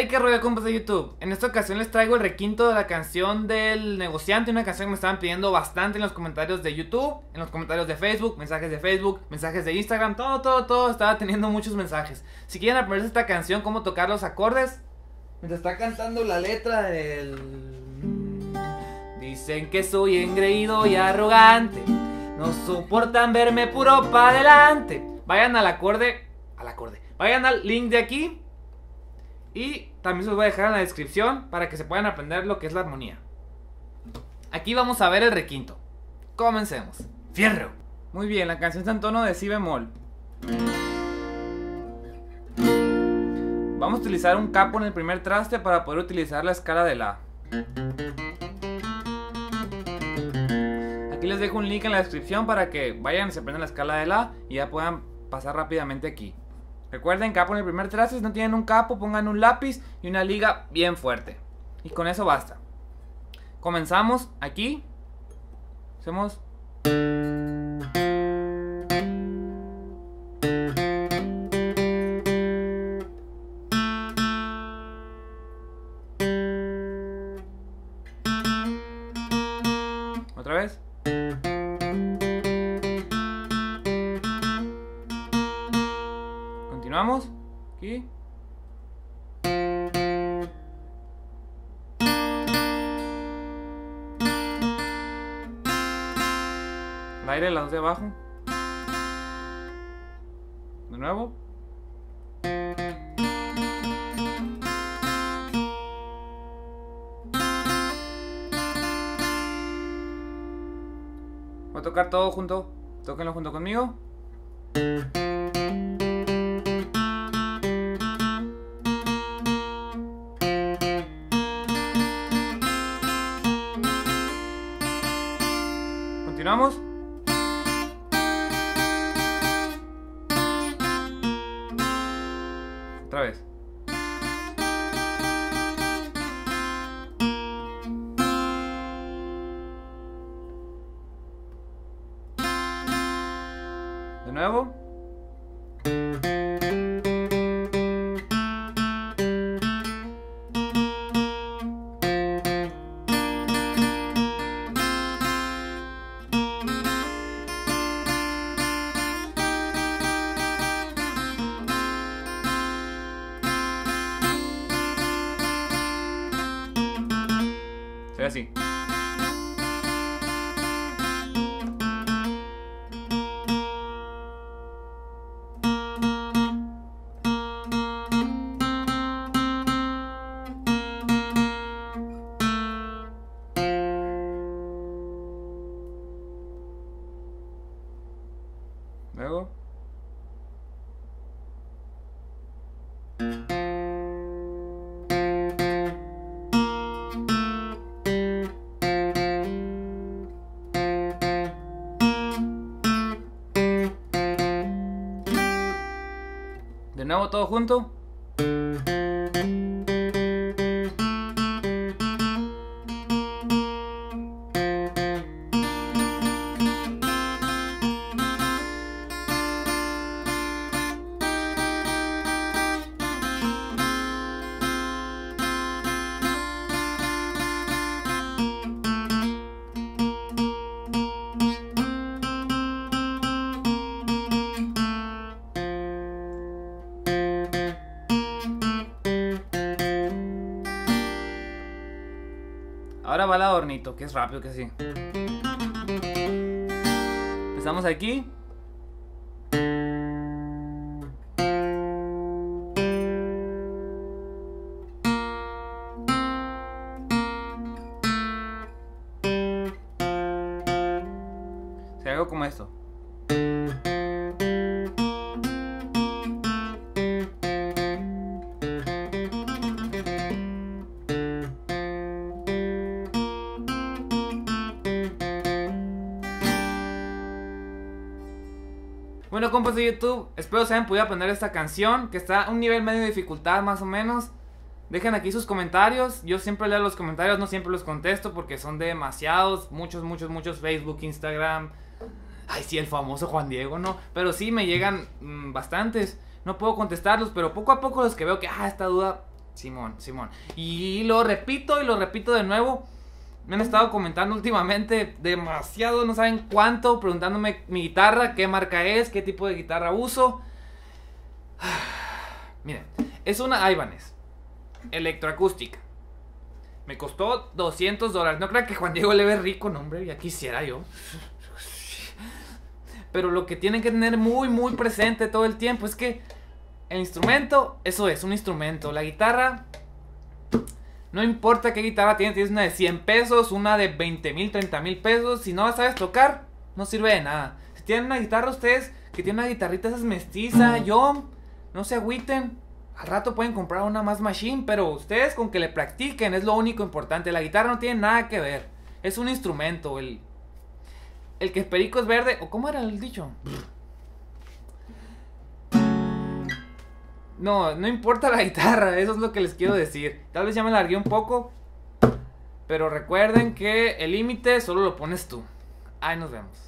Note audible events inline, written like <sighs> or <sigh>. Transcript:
Hey, qué rollo compas de YouTube. En esta ocasión les traigo el requinto de la canción del negociante, una canción que me estaban pidiendo bastante en los comentarios de YouTube, en los comentarios de Facebook, mensajes de Facebook, mensajes de Instagram, todo, todo, todo. Estaba teniendo muchos mensajes. Si quieren aprenderse esta canción, cómo tocar los acordes, mientras está cantando la letra del. Dicen que soy engreído y arrogante. No soportan verme puro para adelante. Vayan al acorde. Al acorde. Vayan al link de aquí. Y también se los voy a dejar en la descripción para que se puedan aprender lo que es la armonía. Aquí vamos a ver el requinto. Comencemos. Fierro. Muy bien, la canción está en tono de si bemol. Vamos a utilizar un capo en el primer traste para poder utilizar la escala de la. Aquí les dejo un link en la descripción para que vayan se aprendan la escala de la y ya puedan pasar rápidamente aquí. Recuerden, capo en el primer traste, si no tienen un capo, pongan un lápiz y una liga bien fuerte. Y con eso basta. Comenzamos aquí. Hacemos... Continuamos. Aquí. El aire, las dos de abajo. De nuevo. Voy a tocar todo junto. Tóquenlo junto conmigo. Continuamos. Así. Luego. Nuevo todo junto. Va que es rápido que sí. Empezamos aquí. Se algo como esto. Bueno, compas de YouTube, espero se hayan podido aprender esta canción, que está a un nivel medio de dificultad más o menos. Dejen aquí sus comentarios. Yo siempre leo los comentarios, no siempre los contesto porque son demasiados, muchos, muchos, muchos. Facebook, Instagram. Ay, sí, el famoso Juan Diego, ¿no? Pero sí, me llegan mm, bastantes. No puedo contestarlos, pero poco a poco los que veo que, ah, esta duda, Simón, Simón. Y lo repito y lo repito de nuevo. Me han estado comentando últimamente demasiado, no saben cuánto, preguntándome mi guitarra, qué marca es, qué tipo de guitarra uso. <sighs> Miren, es una Ibanez electroacústica. Me costó 200 dólares. No creo que Juan Diego le ve rico, no, hombre, ya quisiera yo. <laughs> Pero lo que tienen que tener muy, muy presente todo el tiempo es que el instrumento, eso es, un instrumento. La guitarra, no importa qué guitarra tienes, tienes una de 100 pesos, una de 20 mil, 30 mil pesos. Si no la sabes tocar, no sirve de nada. Si tienen una guitarra ustedes, que tienen una guitarrita esas mestiza, yo, no se agüiten. Al rato pueden comprar una más machine, pero ustedes con que le practiquen es lo único importante. La guitarra no tiene nada que ver. Es un instrumento. El, el que es perico es verde. ¿O cómo era el dicho? No, no importa la <laughs> guitarra, eso es lo que les quiero decir. Tal vez ya me largué un poco, pero recuerden que el límite solo lo pones tú. Ahí nos vemos.